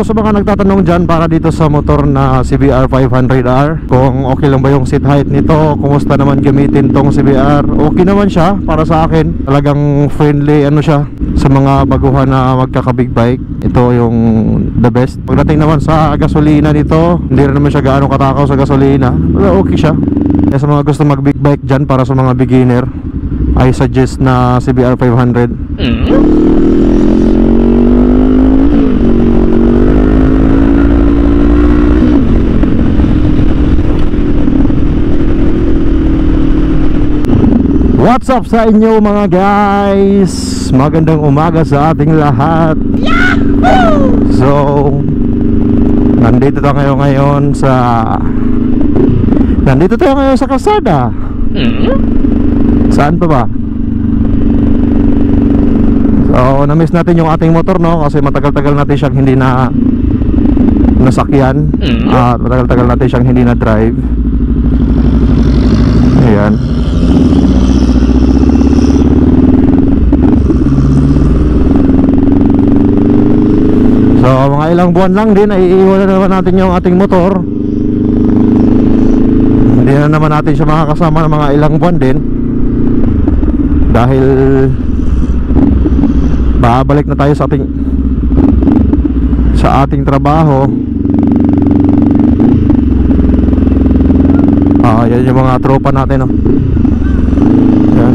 So sa mga nagtatanong dyan para dito sa motor na CBR 500R Kung okay lang ba yung seat height nito Kumusta naman gamitin tong CBR Okay naman siya para sa akin. Talagang friendly ano siya Sa mga baguhan na magkaka-big bike. Ito yung the best. Pagdating naman sa gasolina nito Hindi rin naman siya gaano katakaw sa gasolina. Pero okay siya. Kaya sa mga gusto mag-big bike dyan para sa mga beginner I suggest na CBR 500 What's up sa inyo mga guys? Magandang umaga sa ating lahat. So Nandito tayo ngayon sa Nandito tayo ngayon sa kasada Saan pa ba? So na-miss natin yung ating motor no? Kasi matagal-tagal natin siyang hindi na Nasakyan. At matagal-tagal natin siyang hindi na drive Ayan So mga ilang buwan lang din ay iiwan na naman natin yung ating motor. Hindi na naman natin siya makakasama ng mga ilang buwan din. Dahil Babalik na tayo sa ating Sa ating trabaho. Ah, yan yung mga tropa natin oh. Yan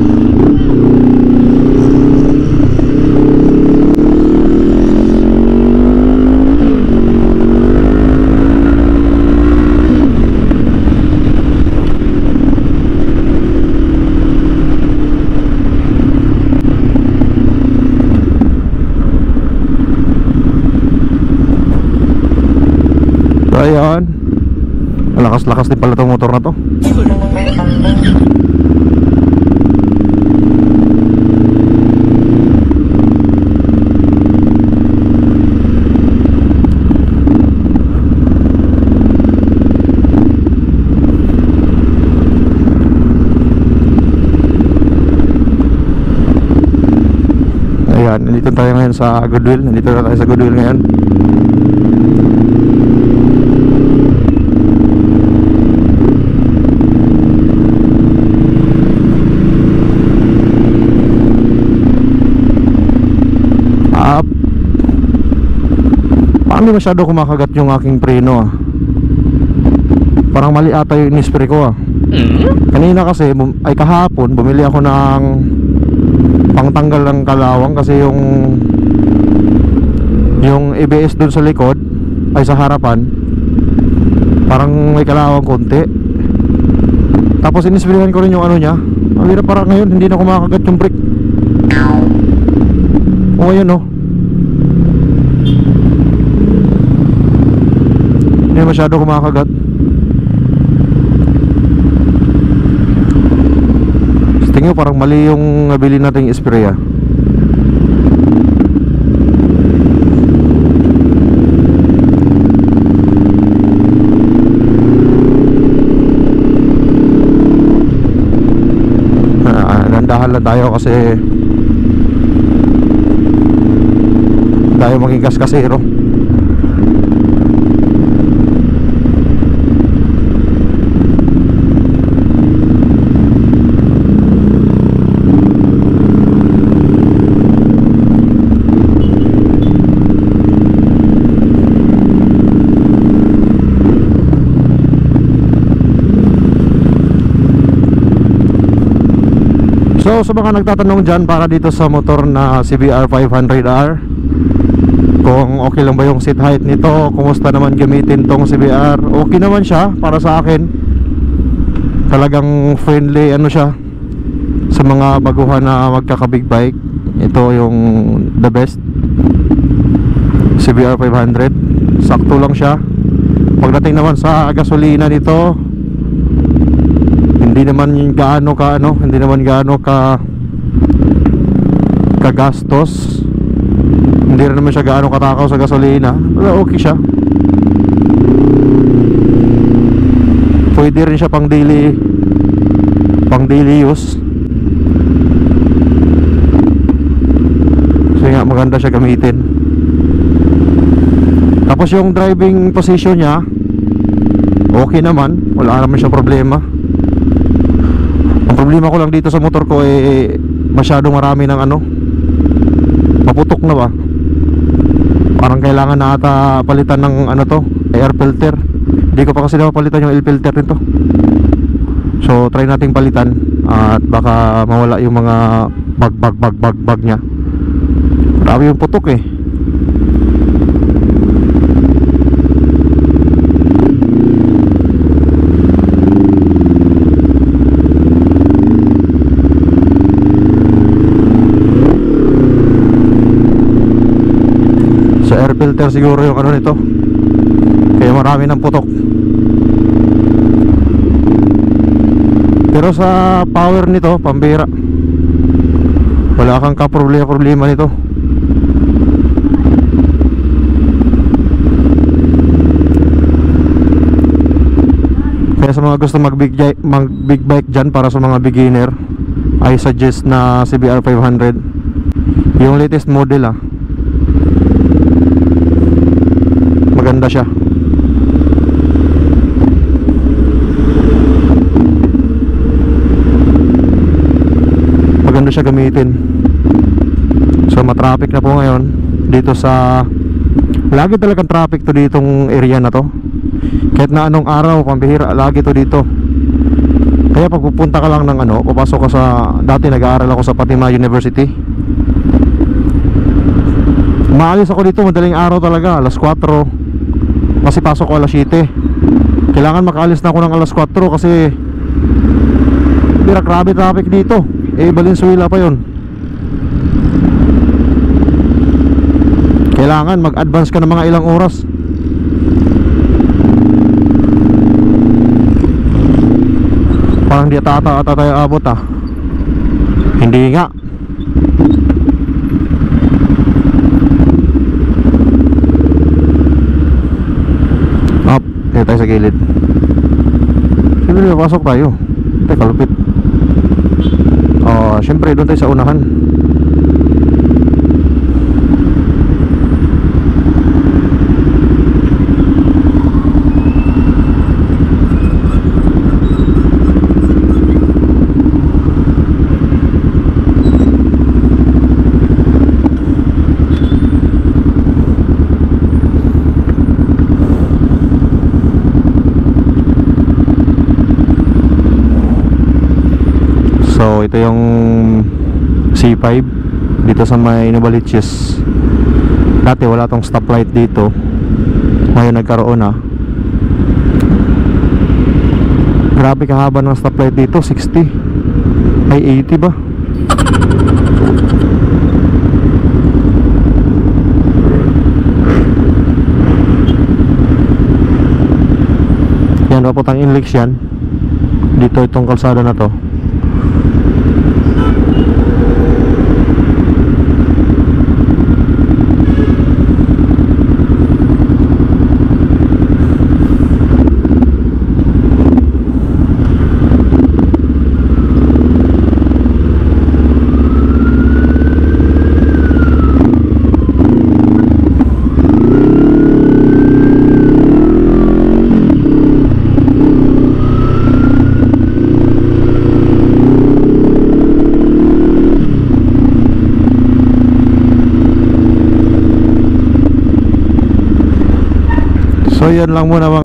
So ayun Lakas-lakas din pala itong motor na to. Ayan, nandito tayo ngayon sa Goodwill. Nandito na tayo sa Goodwill ngayon Up. Parang di masyado kumakagat yung aking preno ah. Parang mali ata yung inispray ko ah. Kanina kasi, bum- ay kahapon, bumili ako ng pangtanggal ng kalawang kasi yung yung ABS dun sa likod ay sa harapan parang may kalawang konti tapos inisprayan ko rin yung ano niya ang hirap parang ngayon hindi na kumakagat yung brake o ngayon no hindi masyado kumakagat. Sa tingin ko parang mali yung nabili nating spray ah. Ah, nandahan lang tayo kasi tayo maging kaskasero So sa mga nagtatanong dyan para dito sa motor na CBR 500R Kung okay lang ba yung seat height nito Kumusta naman gamitin tong CBR Okay naman siya para sa akin. Talagang friendly ano siya Sa mga baguhan na magkaka-big bike. Ito yung the best. CBR 500 Sakto lang siya. Pagdating naman sa gasolina nito hindi naman gaano ka ano, hindi naman gaano ka kagastos. Hindi rin naman siya gaano katakaw sa gasolina. Pero okay siya. Pwede rin siya pang daily pang daily use. So nga maganda siya gamitin. Tapos yung driving position niya Okay naman Wala naman siya problema problema ko lang dito sa motor ko eh Masyadong marami ng ano Maputok na ba? Parang kailangan na ata palitan ng ano to Air filter. Hindi ko pa kasi napapalitan yung air filter nito. So try nating palitan At baka mawala yung mga Bag bag bag bag bag niya. Grabe yung putok eh Sa air filter siguro yung ano nito. Kaya marami ng putok. Pero sa power nito, pambira Wala kang kaproblema-problema nito. Kaya sa mga gusto mag big, mag big bike dyan para sa mga beginner I suggest na CBR 500 Yung latest model ah Maganda siya. Maganda siya gamitin. So matraffic na po ngayon Dito sa Lagi talagang traffic to ditong area na to. Kahit na anong araw Pambihira Lagi to dito. Kaya pag pupunta ka lang ng ano Papasok ka sa Dati nag-aaral ako sa Fatima University. Maalis ako dito Madaling araw talaga Alas 4 Kasi pasok ko alas 7 Kailangan makaalis na ako ng alas 4 Kasi Bira grabe traffic dito. Eh Valenzuela pa yon Kailangan mag-advance ka ng mga ilang oras. Parang di ata ata abot ah. Hindi nga Up, dito tayo sa gilid. Siyempre pasok tayo. Teka, kalupit Oh, siyempre doon tayo sa unahan So ito yung C5 dito sa may Novaliches. Dati wala tong stoplight dito. Ngayon nagkaroon na. Grabe kahaba ng stoplight dito, 60. Ay 80 ba? Yan, papuntang Inlex yan. Dito itong kalsada na to. So yan lang muna mga